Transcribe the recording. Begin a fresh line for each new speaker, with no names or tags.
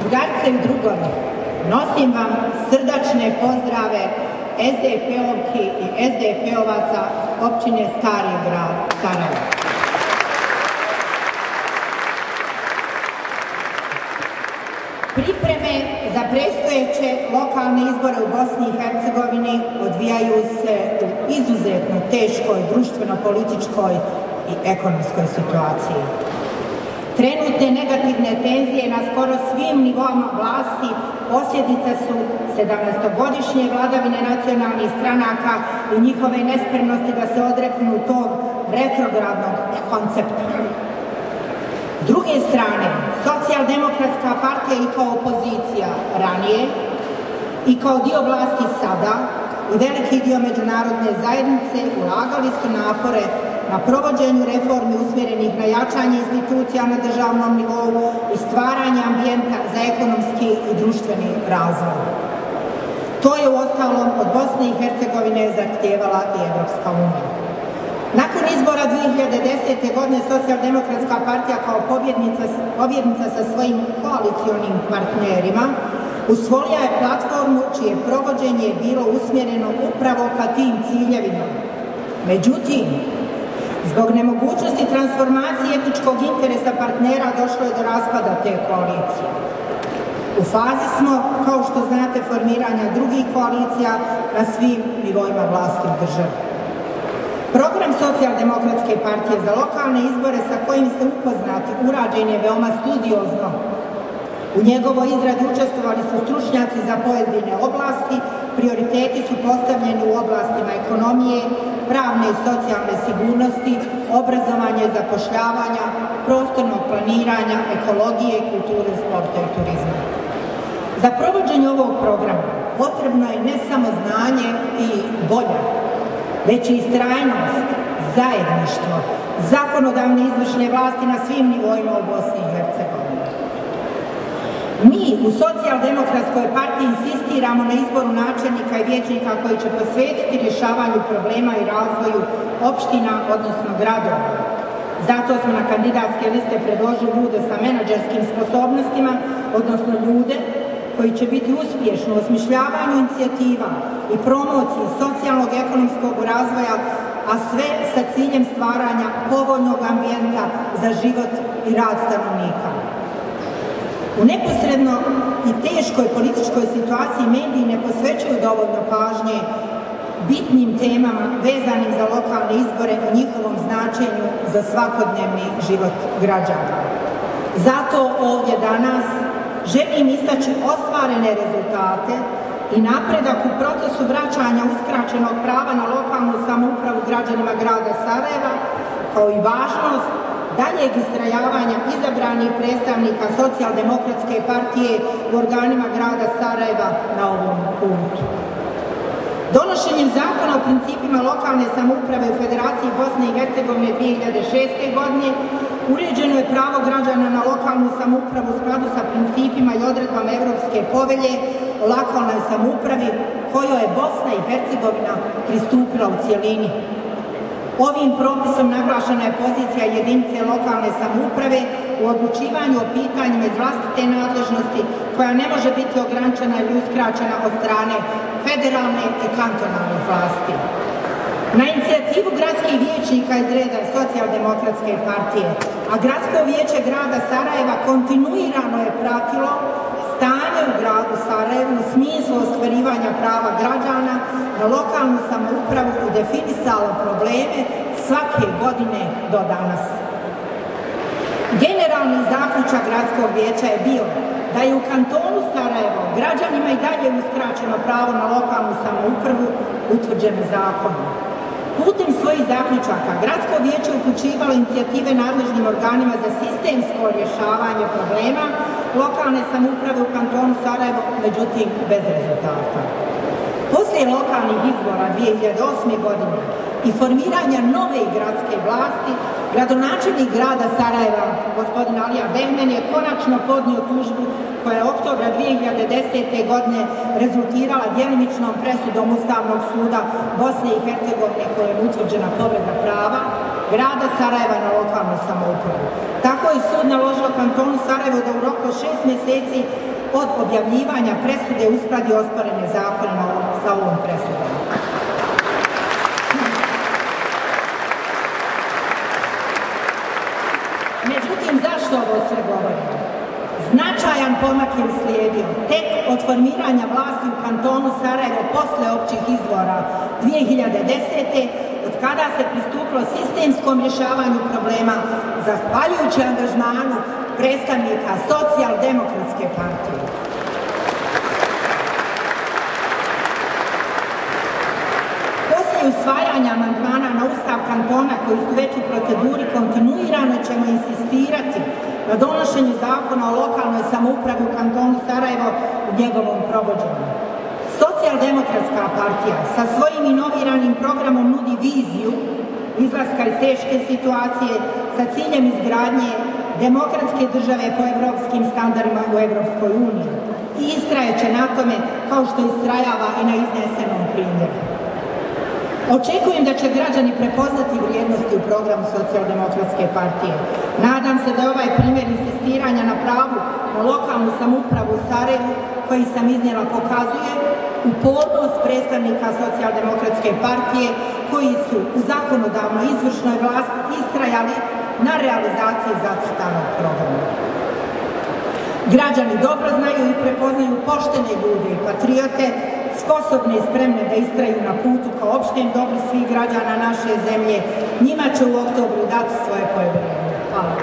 Drugarice i drugovi, nosim vam srdačne pozdrave SDP-ovki i SDP-ovaca općine Stari grad Sarajevo. Pripreme za predstojeće lokalne izbore u Bosni i Hercegovini odvijaju se u izuzetno teškoj društveno-političkoj i ekonomskoj situaciji. Trenutne negativne tenzije na skoro svim nivoima vlasti posljedice su 17-godišnje vladavine nacionalnih stranaka i njihove nespremnosti da se odreknu tog retrogradnog koncepta. S druge strane, socijaldemokratska partija i kao opozicija ranije i kao dio vlasti sada i veliki dio međunarodne zajednice ulagali su napore na provođenju reformi usmjerenih na jačanje institucija na državnom nivou i stvaranje ambijenta za ekonomski i društveni razvoj. To je u ostalom od Bosne i Hercegovine zahtijevala i Evropska unija. Nakon izbora 2010. godine socijaldemokratska partija kao pobjednica, sa svojim koalicionim partnerima usvojila je platformu čije provođenje je bilo usmjereno upravo ka tim ciljevima. Međutim, Zbog nemogućnosti transformacije etičkog interesa partnera došlo je do raspada te koalicije. U fazi smo, kao što znate, formiranja drugih koalicija na svim nivoima vlasti u državi. Program socijaldemokratske partije za lokalne izbore sa kojim ste upoznati urađen je veoma studiozno. U njegovoj izradi učestvovali su stručnjaci za pojedine oblasti, prioriteti su postavljeni u oblastima ekonomije, pravne i socijalne sigurnosti, obrazovanja i zapošljavanja, prostornog planiranja, ekologije, kulture, sporta i turizma. Za provođenje ovog programa potrebno je ne samo znanje i volja, već i istrajnost, zajedništvo, zakonodavne izvršne vlasti na svim nivoima u Bosni i Hercegovini. Mi u socijaldemokratskoj partiji insistiramo na izboru načelnika i vijećnika koji će posvetiti rješavanju problema i razvoju opština, odnosno gradova. Zato smo na kandidatske liste predložili ljude sa menadžerskim sposobnostima, odnosno ljude koji će biti uspješni u osmišljavanju inicijativa i promociji socijalnog i ekonomskog razvoja, a sve sa ciljem stvaranja povoljnog ambijenta za život i rad stanovnika. U neposredno i teškoj političkoj situaciji mediji ne posvećuju dovoljno pažnje bitnim temama vezanim za lokalne izbore i njihovom značenju za svakodnevni život građana. Zato ovdje danas želim istaći ostvarene rezultate i napredak u procesu vraćanja uskraćenog prava na lokalnu samoupravu građanima grada Sarajeva, kao i važnost daljeg istrajavanja izabranih predstavnika socijaldemokratske partije u organima grada Sarajeva na ovom putu. Donošenjem zakona o principima lokalne samouprave u Federaciji Bosne i Hercegovine 2006. godine uređeno je pravo građana na lokalnu samoupravu u skladu sa principima i odredbama Evropske povelje o lokalnoj samoupravi kojoj je Bosna i Hercegovina pristupila u cijelini. Ovim propisom naglašena je pozicija jedinice lokalne samouprave u odlučivanju o pitanjima iz vlastite nadležnosti koja ne može biti ograničena ili uskraćena od strane federalne i kantonalne vlasti. Na inicijativu gradskih vijećnika iz reda socijaldemokratske partije, a gradsko vijeće grada Sarajeva kontinuirano je pratilo stanje u gradu Sarajevu u smislu ostvarivanja prava građana na lokalnu samoupravu definisalo probleme svake godine do danas. Generalni zaključak gradskog vijeća je bio da je u kantonu Sarajevo građanima i dalje uskraćeno pravo na lokalnu samoupravu utvrđeno zakonom. Putem svojih zaključaka Gradsko vijeće uključivalo inicijative nadležnim organima za sistemsko rješavanje problema lokalne samouprave u kantonu Sarajevo, međutim bez rezultata. Poslije lokalnih izbora 2008. godine i formiranja nove gradske vlasti, gradonačelnik grada Sarajeva, gospodin Alija Behmen, je konačno podnio tužbu koja je oktobra 2010. godine rezultirala djelimičnom presudom Ustavnog suda Bosne i Hercegovine koja je utvrđena povreda prava grada Sarajeva na lokalnu samoupravu. Tako je sud naložio kantonu Sarajevo da u roku šest mjeseci od objavljivanja presude uskladi osporene zakone sa ovom presudom. Međutim, zašto ovo sve govorim? Značajan pomak je uslijedio tek od formiranja vlasti u kantonu Sarajevo posle općih izbora 2010. od kada se pristupilo sistemskom rješavanju problema zahvaljujući angažmanu predstavnika socijaldemokratske partije. Poslije usvajanja amandmana na Ustav kantona koji su već u proceduri kontinuirano ćemo insistirati na donošenju zakona o lokalnoj samoupravi u kantonu Sarajevo u njegovom provođenju. Socijaldemokratska partija sa svojim inoviranim programom nudi viziju izlaska iz teške situacije sa ciljem izgradnje demokratske države po evropskim standardima u Evropskoj uniji i istrajeće na tome kao što istrajava i na iznesenom primjeru. Očekujem da će građani prepoznati vrijednosti u programu socijaldemokratske partije. Nadam se da je ovaj primjer insistiranja na pravu na lokalnu samoupravu u Sarajevu koji sam iznijela pokazuje upornost predstavnika socijaldemokratske partije koji su u zakonodavnoj izvršnoj vlasti istrajali na realizaciji zacrtanog programa. Građani dobro znaju i prepoznaju poštene ljude i patriote, sposobne i spremne da istraju na putu kao opštem dobri svih građana naše zemlje. Njima će u oktobru dati svoje povjerenje. Hvala.